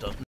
stuff.